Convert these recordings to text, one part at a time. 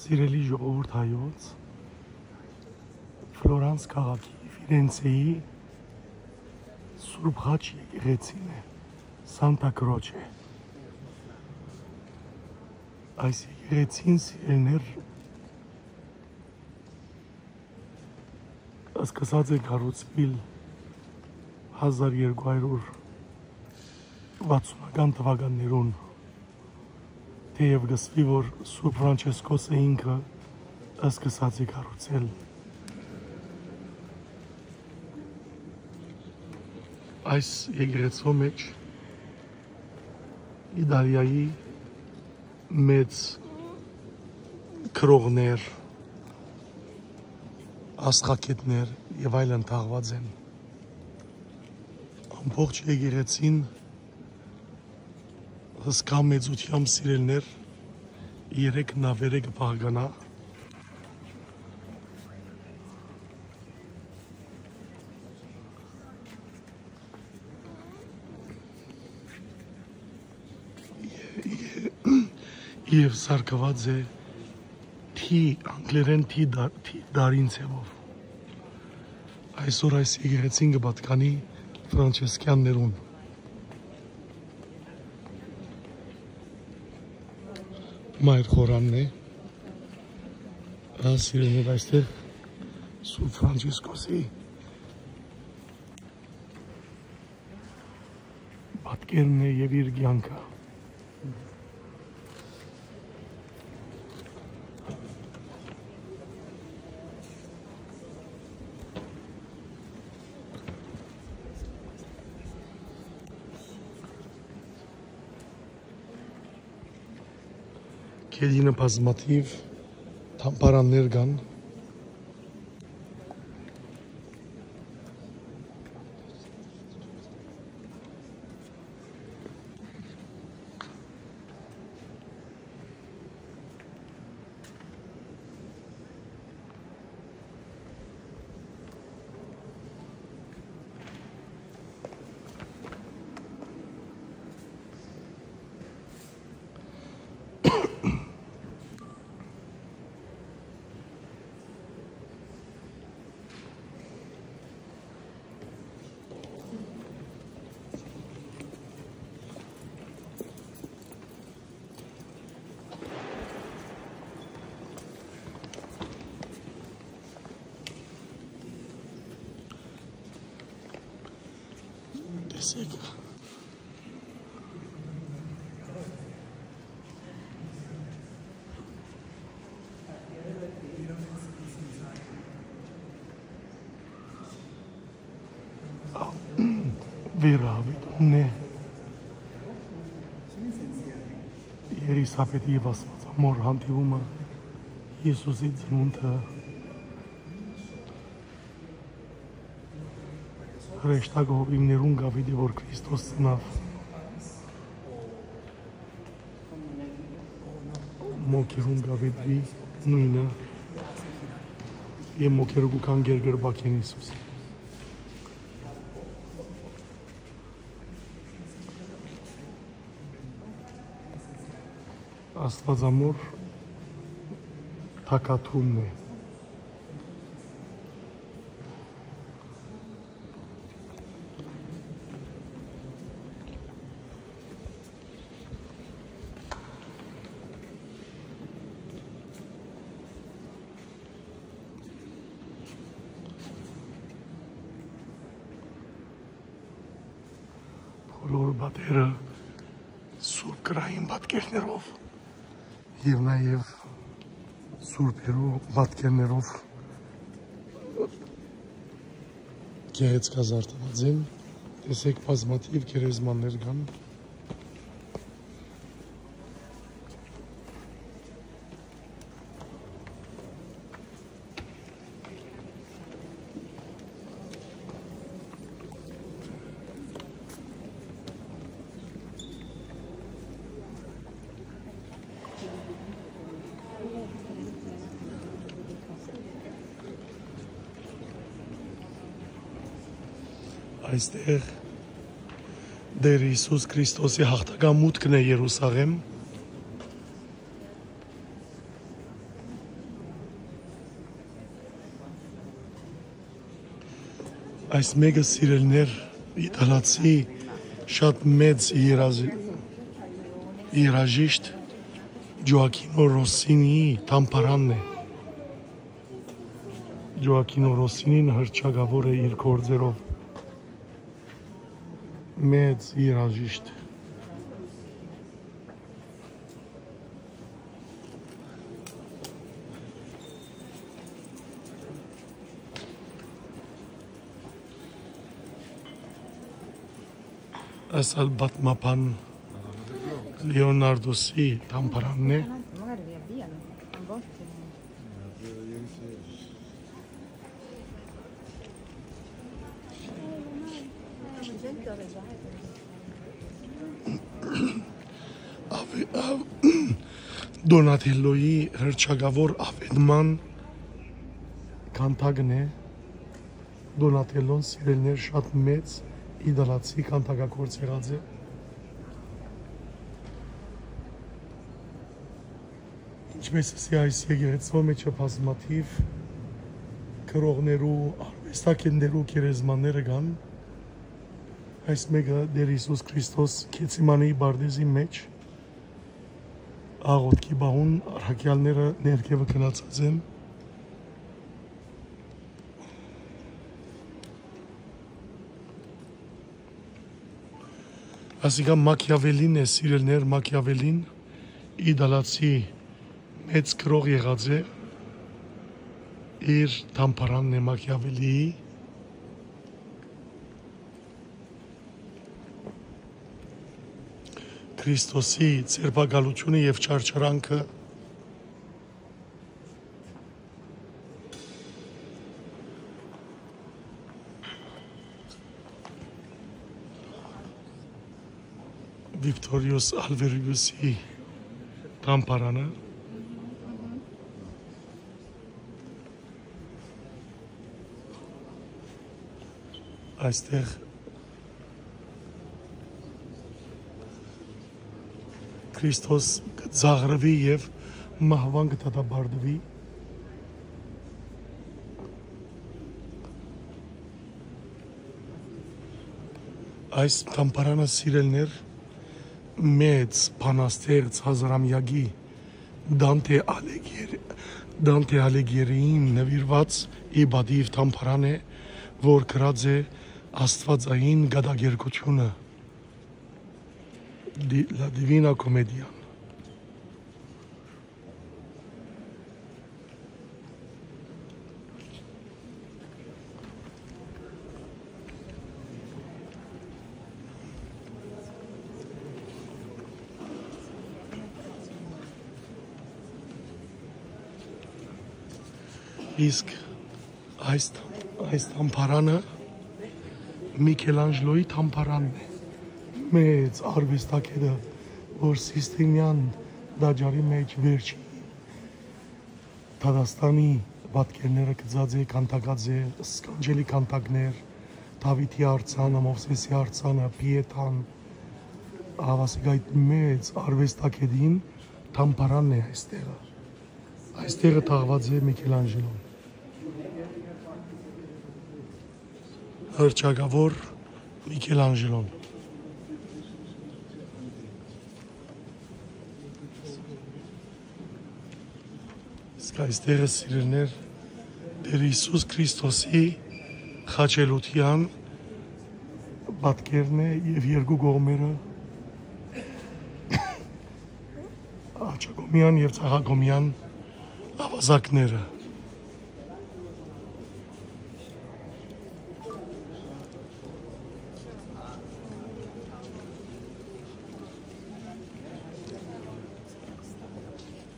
Սիրելի ժողովուրդ հայոց, Ֆլորանս քաղաքի Ֆիրենցեի Սուրբ Խաչ եկեղեցին է, Սանտա Կրոչե։ Այս եկեղեցին սիրելներ սկսած է կառուցվել 1260-ական թվականներուն թեև գսվի, որ Սուրբ Ֆրանչեսկոսը ինքը սկսած է կառուցել այս եկեղեցու մեջ Իտալիայի մեծ քրողներ, աստղակետներ եւ այլն թաղված են։ Ամբողջ եկեղեցին հսկա մեծությամբ սիրելներ երեք նավերը կպահկանա եւ սարկված է թի անգլերեն թի դարին ցևով այսօր այս եկեղեցին կպատկանի ֆրանչեսկյաններուն մայր խորանն է ասիրեն էր այստեղ Սուրբ Ֆրանցիսկոսի պատկերն է եւ իր կյանքը Քեդինը բազմաթիվ թամփարաններ կան Տեսեք։ Վերավիտն է Երիսապետի եւ Աստվածամոր հանդիպումը Հիսուսի ծնունդը հրեշտակով իմներուն գավիդի, որ Քրիստոս ծնավ։ Մոքերուն գավիդի նույնը եւ մոքերը կուքան գերգրբակեն Հիսուս։ Աստվածամոր թակաթումն է բատերը սուրբ գրային պատկերներով եւ նաեւ սուրբերով պատկերներով գեղեցկազարդված են տեսեք բազմաթիվ գերեզմաններ կան այստեղ դեր Հիսուս Քրիստոսի հաղթական մուտքն է Երուսաղեմ այս մեգա սիրելներ իտալացի շատ մեծ երաժիշտ Ջոակինո Ռոսինի տամպարանն է Ջոակինո Ռոսինին հրճագավոր է իր գործերով մեծ երաժիշտ Այս ալ բատմապան Լեոնարդոսի տամպարանն է Դոնատելլոյի հրճագավոր ավետման կանտագն է Դոնատելլոն սիրելներ շատ մեծ իդալացի կանտագակորց եղած է Ինչպես էսի այս եկեղեցու մեջ բազմաթիվ քրողներու, արվեստագետներու գերեզմանները կան այս մեկը Դեր Հիսուս Քրիստոս Քեցիմանի բարդեզի մեջ աղոտքի բահուն արհակյալները ներքևը գնացած են Ասիկա Մակիավելին է սիրելներ Մակիավելին իդալացի մեծ գրող եղած է իր տամպարանն է Մակիավելիի Քրիստոսի ցերբակալությունը եւ չարչարանքը Վիկտորիոս Ալվերիուսի տամպարանը այստեղ Քրիստոս կձաղրվի եւ մահվան կդատաբարդվի այս տամպարանը սիրելներ մեծ բանաստեղծ հազարամյակի Դանտե Ալեգեր Դանտե Ալեգերին նվիրված իբադիվ տամպարան է որ գրած է աստվածային գադագերգությունը Di- La Divina Commedia. Իսկ այս այս տամփարանը Միքելանջելոյի տամփարանն է մեծ արվեստագետը, որ Սիստինյան դաջարի մեջ վերջի Թադաստանի պատկերները գծած է, կանտակած է, սկանջելի կանտակներ, Դավիթի արցանը, Մովսեսի արցանը, Պիետան, հավասիկ այդ մեծ արվեստագետին տամպարանն է այստեղը։ Այստեղը թաղված է Միքելանջելոն։ Հրճագավոր Միքելանջելոն։ այստեղը սիրելներ Տեր Հիսուս Քրիստոսի խաչելության պատկերն է եւ երկու կողմերը Աջակոմյան եւ Ցաղակոմյան ավազակները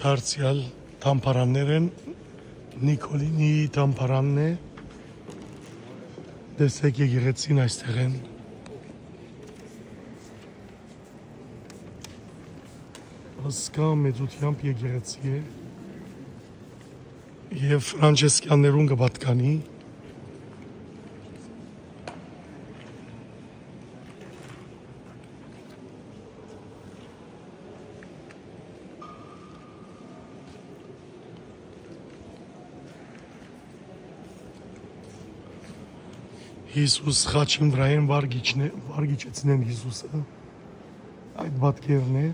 դարձյալ տամպարաններ են Նիկոլինի տամպարանն է տեսեք եկեղեցին այստեղ են հսկա մեծությամբ եկեղեցի է եւ ֆրանչեսկաներուն կպատկանի Հիսուս խաչին վրայեն վարգիչն է, վարգիչեցնեն Հիսուսը։ Այդ բատկերն է։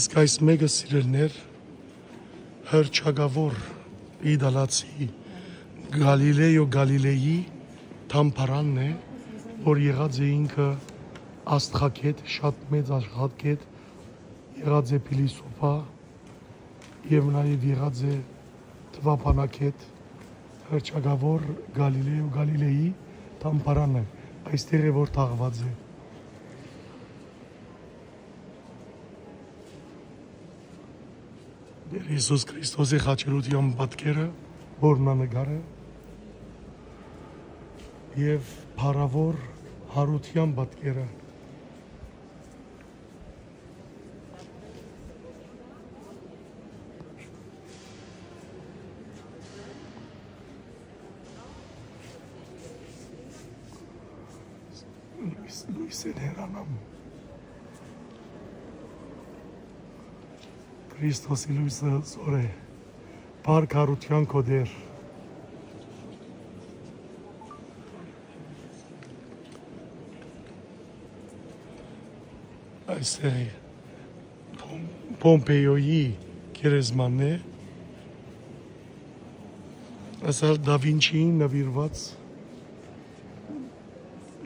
Իսկ այս մեկը սիրելներ հրճագավոր իդալացի Գալիլեյո Գալիլեյի թամփարանն է, որ եղած է ինքը աստղակետ, շատ մեծ աշխատկետ, եղած է փիլիսոփա եւ նաեւ եղած է թվապանակետ հրճագավոր Գալիլեյ ու Գալիլեյի թամփարանը այստեղ է որ թաղված է Դեր Հիսուս Քրիստոսի խաչելության պատկերը որմնանկարը եւ փառավոր հարության պատկերը Լույսեր հեռանամ։ Քրիստոսի լույսը զոր է։ Փառք հարության քո դեր։ Այստեղ է Պոմպեյոյի գերեզմանն է։ Ասալ դա Վինչիին նվիրված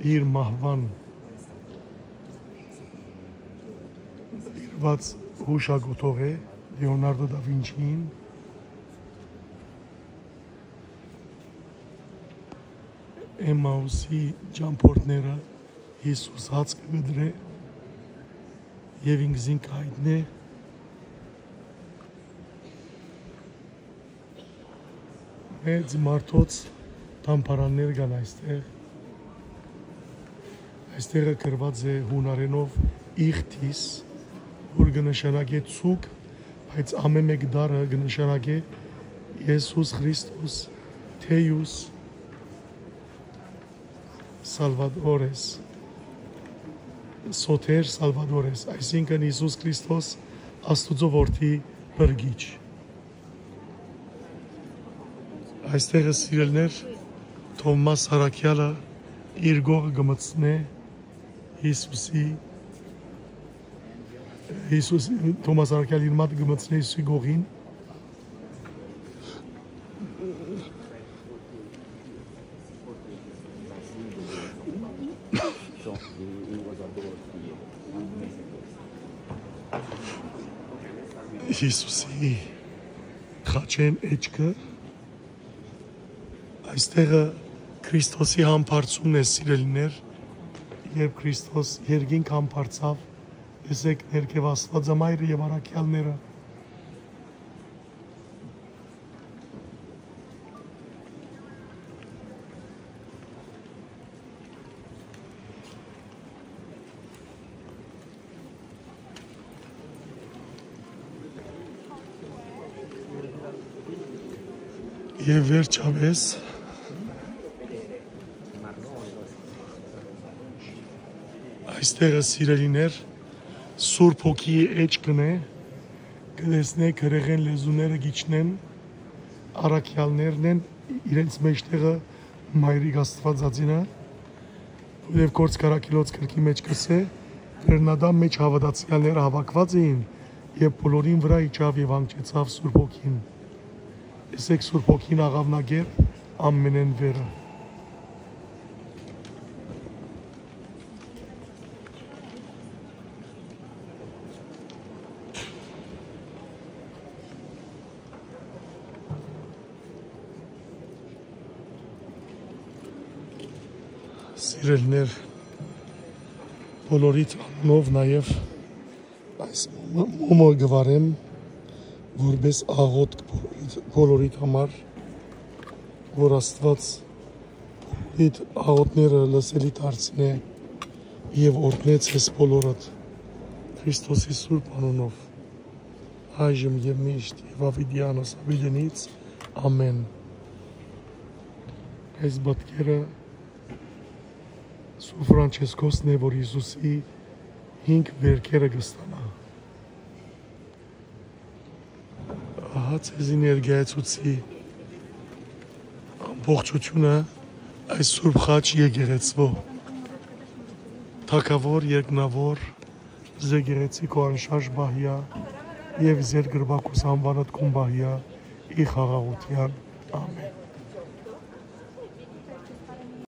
իր մահվան իրված հուշագոտող է Լեոնարդո դա Վինչիին Էմաուսի ջամփորդները Հիսուս հաց կգդրե եւ ինքզին կայտնե մեծ մարդոց տամպարաններ կան այստեղ Այստեղը գրված է հունարենով իղթիս, որ կնշանակե ցուկ, բայց ամեն մեկ դարը կնշանակե Եսուս Քրիստոս Թեյուս Սալվադորես Սոթեր Սալվադորես, այսինքն Հիսուս Քրիստոս Աստուծո որդի բրգիչ։ Այստեղը սիրելներ Թոմաս Հարակյալը իր գողը գմցնե Հիսուսի Հիսուս Թոմաս Արքալ իր մատ գմցնե Հիսուսի գողին Հիսուսի խաչեն էջքը այստեղը Քրիստոսի համբարձումն է սիրելիներ երբ Քրիստոս երկինք համբարձավ, տեսեք ներքև Աստվածամայրը եւ առաքյալները Եվ վերջապես այստեղը սիրելիներ Սուրբ հոգի էջ կնե կտեսնեք հրեղեն լեզուները գիչնեն առաքյալներն են իրենց մեջտեղը մայրիկ աստվածածինը եւ կորց կարակիլոց քրքի մեջ կսե Վերնադամ մեջ հավատացյալները հավաքված էին եւ բոլորին վրա իջավ եւ անկեցավ Սուրբ հոգին Տեսեք Սուրբ հոգին աղավնագեր ամենեն վերը սիրելներ բոլորիդ անունով նաև այս մոմը գվարեմ որպես աղոտ բոլորիդ համար որ Աստված իդ աղոտները լսելի դարձնե եւ օրհնեց ես բոլորդ Քրիստոսի սուրբ անունով այժմ եւ միշտ եւ ավիդյանոս ավիդենից ամեն այս բատկերը Ֆրանչեսկոսն է, որ Հիսուսի 5 վերքերը կստանա։ Ահա ցեզի ներկայացուցի ամբողջությունը այս Սուրբ Խաչ եկեղեցվո թակավոր երկնավոր զեգերեցիկ ու անշարժ բահյա եւ զեր գրբակուս անվանդ կումբահյա ի խաղաղության ամեն